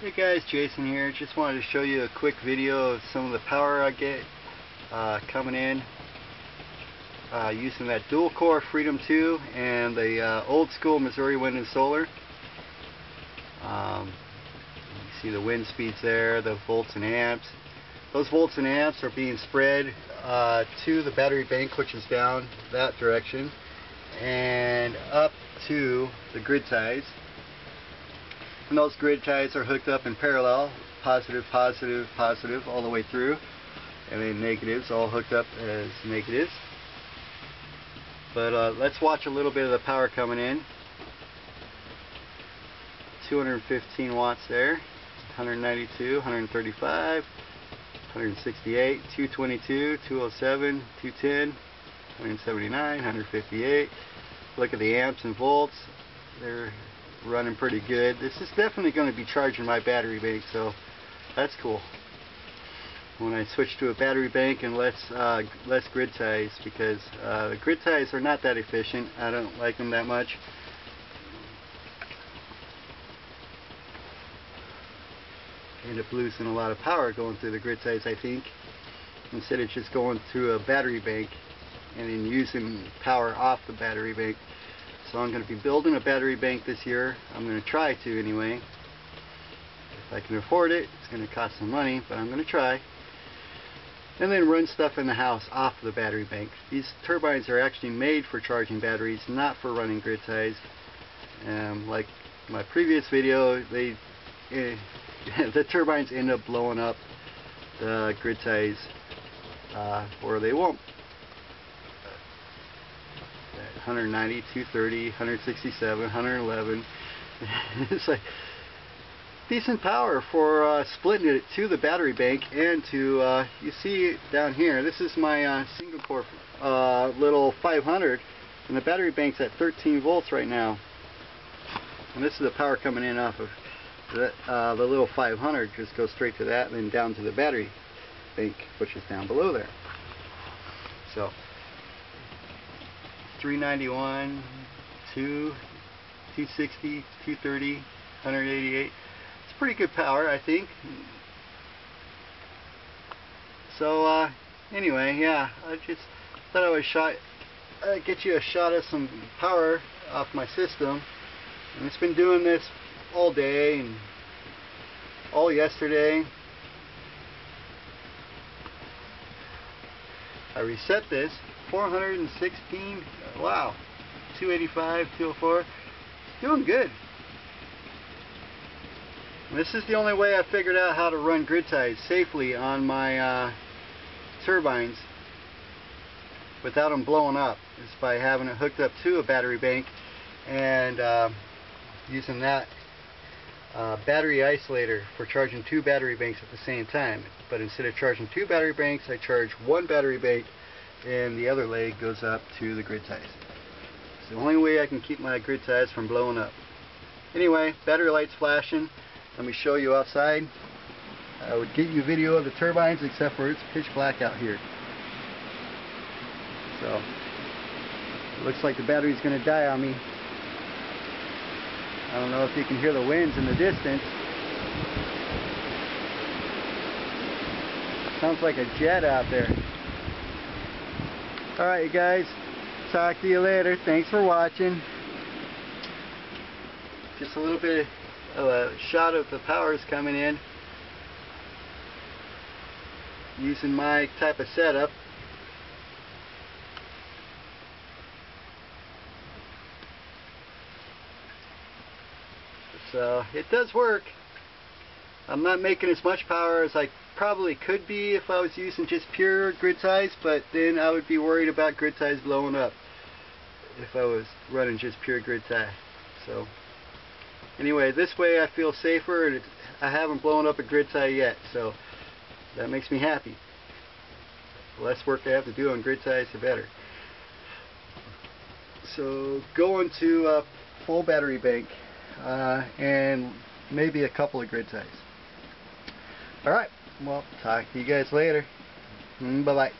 Hey guys, Jason here. Just wanted to show you a quick video of some of the power I get uh, coming in uh, using that dual core Freedom 2 and the uh, old school Missouri Wind and Solar. Um, you see the wind speeds there, the volts and amps. Those volts and amps are being spread uh, to the battery bank which is down that direction and up to the grid ties and those grid ties are hooked up in parallel, positive, positive, positive, all the way through. And then negatives all hooked up as negatives. But uh, let's watch a little bit of the power coming in. 215 watts there, 192, 135, 168, 222, 207, 210, 179, 158. Look at the amps and volts. They're running pretty good. This is definitely going to be charging my battery bank, so that's cool. When I switch to a battery bank and less uh, less grid ties, because uh, the grid ties are not that efficient. I don't like them that much. End up losing a lot of power going through the grid ties, I think, instead of just going through a battery bank and then using power off the battery bank. So I'm going to be building a battery bank this year. I'm going to try to anyway. If I can afford it, it's going to cost some money, but I'm going to try. And then run stuff in the house off the battery bank. These turbines are actually made for charging batteries, not for running grid ties. Um, like my previous video, they eh, the turbines end up blowing up the grid ties, uh, or they won't 190, 230, 167, 111. it's like decent power for uh, splitting it to the battery bank and to, uh, you see down here, this is my uh, single core uh, little 500 and the battery bank's at 13 volts right now. And this is the power coming in off of the, uh, the little 500, just goes straight to that and then down to the battery bank, which is down below there. So 391, 2, 260, 230, 188. It's pretty good power, I think. So, uh, anyway, yeah, I just thought I would shot, uh, get you a shot of some power off my system. And it's been doing this all day and all yesterday. I reset this 416 wow 285 204 doing good. This is the only way I figured out how to run grid ties safely on my uh, turbines without them blowing up. Is by having it hooked up to a battery bank and uh, using that uh, battery isolator for charging two battery banks at the same time but instead of charging two battery banks I charge one battery bank and the other leg goes up to the grid ties. It's the only way I can keep my grid ties from blowing up. Anyway, battery lights flashing. Let me show you outside. I would get you video of the turbines except for it's pitch black out here. So, looks like the battery's going to die on me. I don't know if you can hear the winds in the distance. Sounds like a jet out there. Alright you guys, talk to you later. Thanks for watching. Just a little bit of a shot of the powers coming in using my type of setup. So it does work. I'm not making as much power as I probably could be if I was using just pure grid ties, but then I would be worried about grid ties blowing up if I was running just pure grid tie. So anyway, this way I feel safer and I haven't blown up a grid tie yet, so that makes me happy. The less work I have to do on grid ties, the better. So going to a full battery bank uh, and maybe a couple of grid ties. Alright, well, talk to you guys later. Mm, bye-bye.